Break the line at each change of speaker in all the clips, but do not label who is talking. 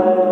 Amen.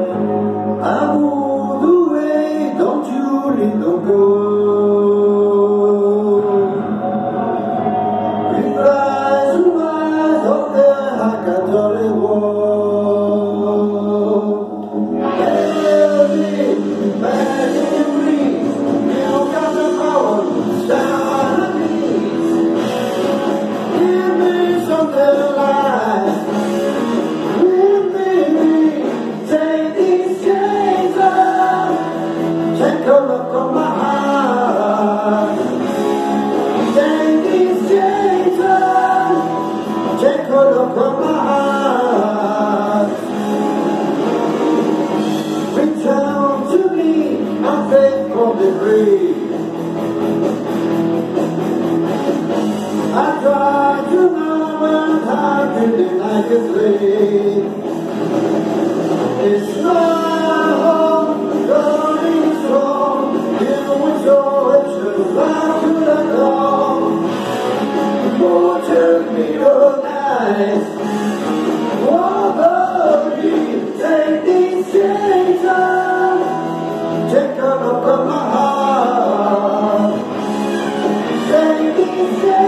from my heart. Return to me, I say, from. I try to know, but I can deny. It's my home, God is here with joy. Jesus.